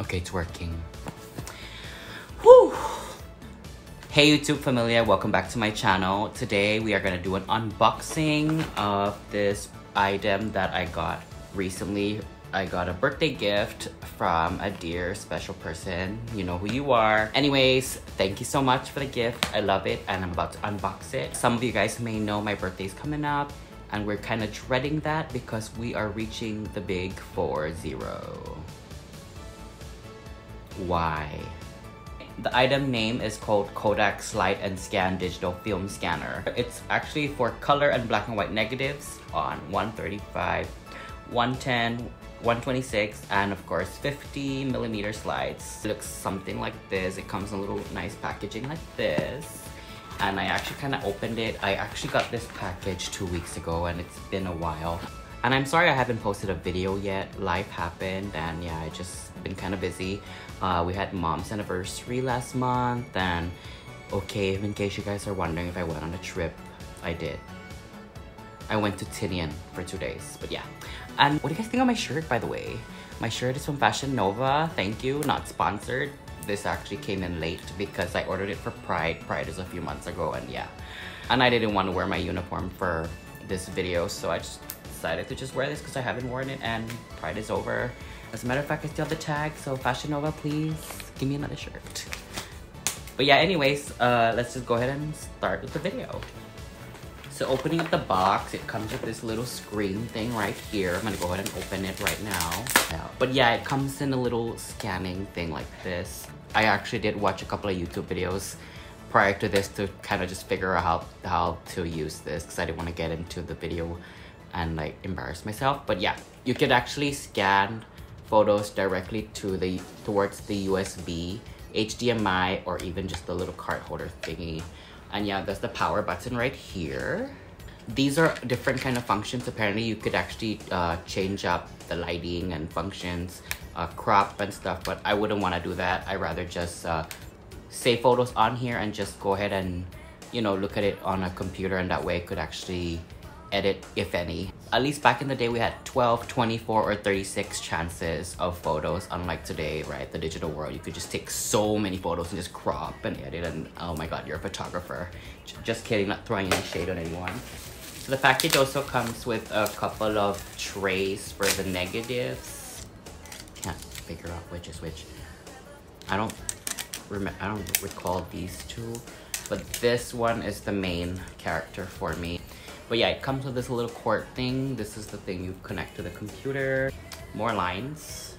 Okay, it's working. Whew. Hey YouTube familia, welcome back to my channel. Today we are gonna do an unboxing of this item that I got recently. I got a birthday gift from a dear special person. You know who you are. Anyways, thank you so much for the gift. I love it and I'm about to unbox it. Some of you guys may know my birthday's coming up and we're kind of dreading that because we are reaching the big 4-0. Why? The item name is called Kodak Slide N Scan Digital Film Scanner. It's actually for color and black and white negatives on 135, 110, 126, and of course 50 millimeter slides. It looks something like this. It comes in a little nice packaging like this. And I actually kind of opened it. I actually got this package two weeks ago and it's been a while. And I'm sorry I haven't posted a video yet. Life happened and yeah, I just been kind of busy. Uh, we had mom's anniversary last month and okay, in case you guys are wondering if I went on a trip, I did. I went to Tinian for two days, but yeah. And what do you guys think of my shirt, by the way? My shirt is from Fashion Nova. Thank you, not sponsored. This actually came in late because I ordered it for Pride. Pride is a few months ago and yeah. And I didn't want to wear my uniform for this video, so I just decided to just wear this because I haven't worn it and Pride is over. As a matter of fact, I still have the tag, so Fashion Nova, please give me another shirt. But yeah, anyways, uh, let's just go ahead and start with the video. So opening up the box, it comes with this little screen thing right here. I'm gonna go ahead and open it right now. But yeah, it comes in a little scanning thing like this. I actually did watch a couple of YouTube videos prior to this to kind of just figure out how, how to use this because I didn't want to get into the video and like embarrass myself. But yeah, you could actually scan photos directly to the towards the USB, HDMI, or even just the little card holder thingy. And yeah, there's the power button right here. These are different kind of functions. Apparently you could actually uh, change up the lighting and functions, uh, crop and stuff, but I wouldn't want to do that. i rather just uh, save photos on here and just go ahead and, you know, look at it on a computer and that way it could actually edit, if any. At least back in the day, we had 12, 24, or 36 chances of photos, unlike today, right? The digital world, you could just take so many photos and just crop and edit and oh my god, you're a photographer. Just kidding, not throwing any shade on anyone. So the package also comes with a couple of trays for the negatives. Can't figure out which is which. I don't remember, I don't recall these two, but this one is the main character for me. But yeah, it comes with this little cord thing. This is the thing you connect to the computer. More lines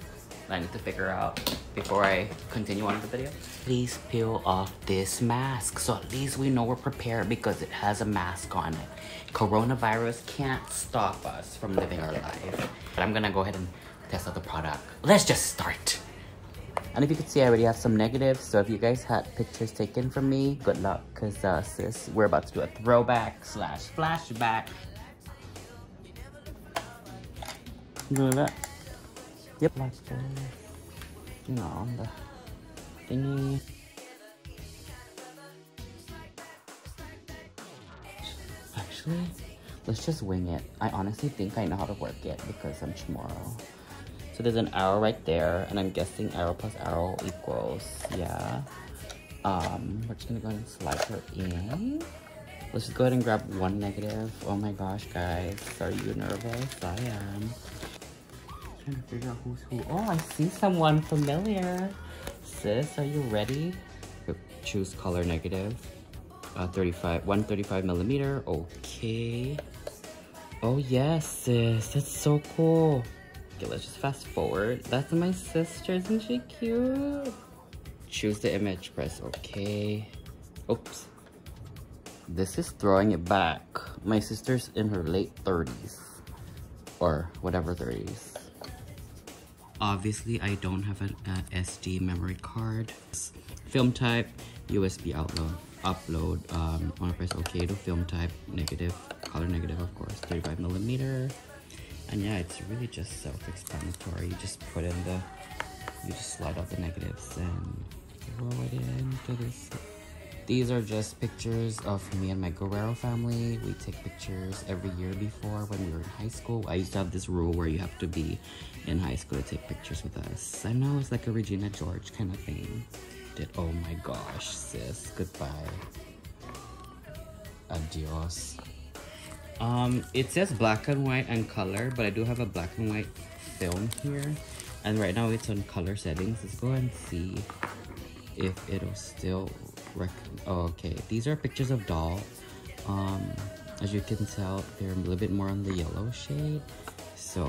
I need to figure out before I continue on with the video. Please peel off this mask so at least we know we're prepared because it has a mask on it. Coronavirus can't stop us from living our life. But I'm gonna go ahead and test out the product. Let's just start. And if you can see, I already have some negatives. So if you guys had pictures taken from me, good luck. Because uh, sis, we're about to do a throwback slash flashback. Look at that. Yep, like. You know, on the thingy. Actually, let's just wing it. I honestly think I know how to work it because I'm tomorrow. So there's an arrow right there, and I'm guessing arrow plus arrow equals, yeah. Um, we're just gonna go ahead and slide her in. Let's just go ahead and grab one negative. Oh my gosh, guys, are you nervous? I am. trying to figure out who's who. Oh, I see someone familiar. Sis, are you ready? Choose color negative. Uh, 35, 135 millimeter. Okay. Oh yes, sis, that's so cool. Let's just fast forward. That's my sister, isn't she cute? Choose the image, press OK. Oops. This is throwing it back. My sister's in her late 30s. Or whatever 30s. Obviously, I don't have an uh, SD memory card. Film type, USB upload. Upload. Um, I want to press OK to film type, negative, color negative, of course, 35 millimeter. And yeah, it's really just self-explanatory. You just put in the, you just slide out the negatives and roll it into this These are just pictures of me and my Guerrero family. We take pictures every year before when we were in high school. I used to have this rule where you have to be in high school to take pictures with us. I know it's like a Regina George kind of thing. Did oh my gosh, sis. Goodbye. Adios. Um, it says black and white and color, but I do have a black and white film here. And right now it's on color settings. Let's go and see if it'll still rec oh, okay. These are pictures of doll. Um as you can tell they're a little bit more on the yellow shade. So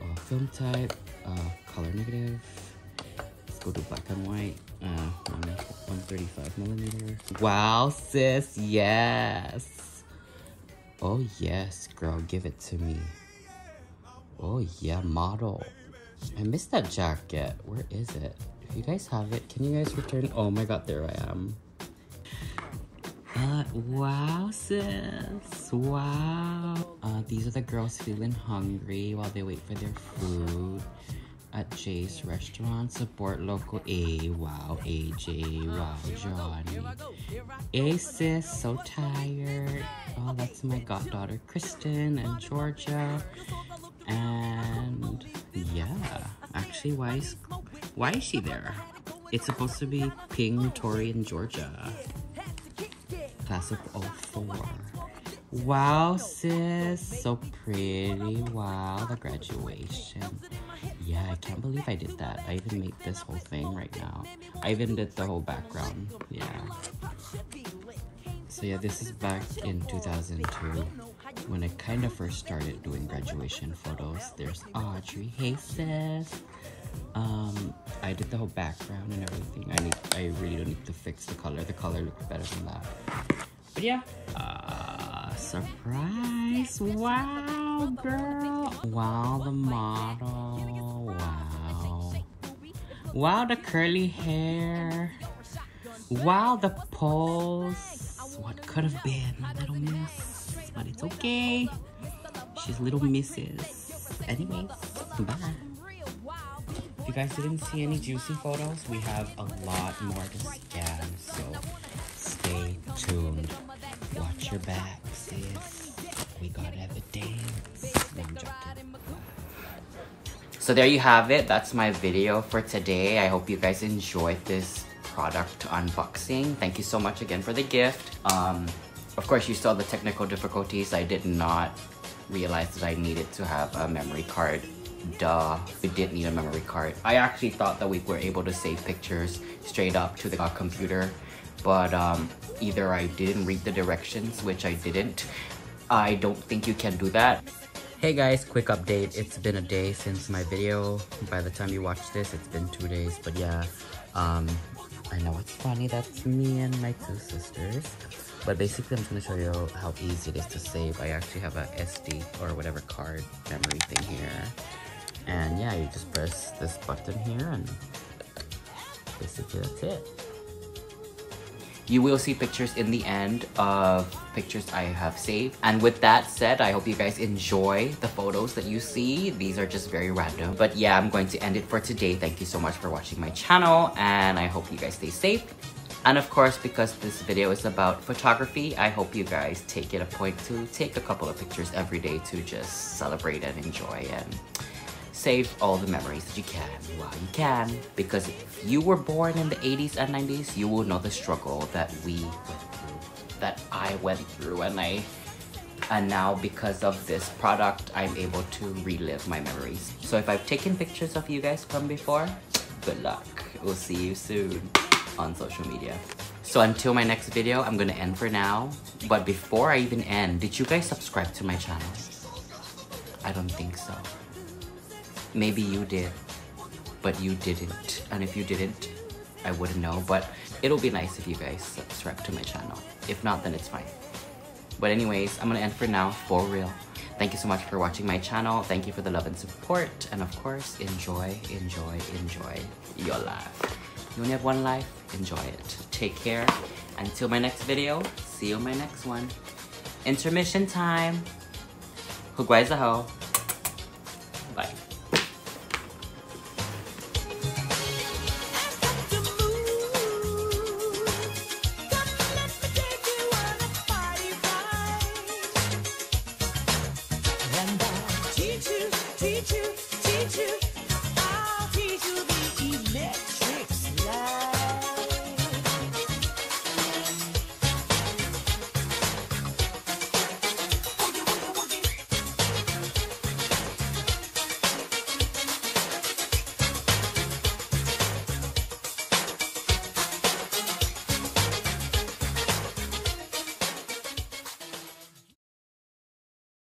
uh, film type uh, color negative. Let's go to black and white. Uh 135 millimeter wow sis yes oh yes girl give it to me oh yeah model i missed that jacket where is it if you guys have it, can you guys return? Oh my god, there I am. Uh, wow, sis. Wow. Uh, these are the girls feeling hungry while they wait for their food at Jay's restaurant. Support local A. Wow, AJ. Wow, Johnny. A sis, so tired. Oh, that's my goddaughter Kristen and Georgia. And yeah, actually, why is why is she there? It's supposed to be Ping, Tori, and Georgia. Class of 04. Wow, sis. So pretty. Wow, the graduation. Yeah, I can't believe I did that. I even made this whole thing right now. I even did the whole background. Yeah. So yeah, this is back in 2002 when I kind of first started doing graduation photos. There's Audrey. Hey, sis. Um, I did the whole background and everything. I need, I really don't need to fix the color. The color looks better than that. But yeah. Uh, surprise! Wow, girl! Wow, the model. Wow. The curly hair. Wow, the pose. What could have been, little miss. But it's okay. She's little misses. Anyways, bye you guys didn't see any juicy photos, we have a lot more to scan, so stay tuned. Watch your back, sis. We got evidence. No, so there you have it. That's my video for today. I hope you guys enjoyed this product unboxing. Thank you so much again for the gift. Um, of course, you saw the technical difficulties. I did not realize that I needed to have a memory card duh, we did need a memory card. I actually thought that we were able to save pictures straight up to the computer, but um, either I didn't read the directions, which I didn't. I don't think you can do that. Hey guys, quick update. It's been a day since my video. By the time you watch this, it's been two days, but yeah. Um, I know it's funny, that's me and my two sisters. But basically, I'm just going to show you how easy it is to save. I actually have a SD or whatever card memory thing here. And yeah, you just press this button here and basically that's it. You will see pictures in the end of pictures I have saved. And with that said, I hope you guys enjoy the photos that you see. These are just very random. But yeah, I'm going to end it for today. Thank you so much for watching my channel and I hope you guys stay safe. And of course, because this video is about photography, I hope you guys take it a point to take a couple of pictures every day to just celebrate and enjoy and save all the memories that you can while you can. Because if you were born in the 80s and 90s, you will know the struggle that we went through, that I went through, and I and now because of this product, I'm able to relive my memories. So if I've taken pictures of you guys from before, good luck. We'll see you soon on social media. So until my next video, I'm gonna end for now. But before I even end, did you guys subscribe to my channel? I don't think so. Maybe you did, but you didn't. And if you didn't, I wouldn't know, but it'll be nice if you guys subscribe to my channel. If not, then it's fine. But anyways, I'm gonna end for now, for real. Thank you so much for watching my channel. Thank you for the love and support. And of course, enjoy, enjoy, enjoy your life. You only have one life, enjoy it. Take care. Until my next video, see you in my next one. Intermission time. Hugwai Bye.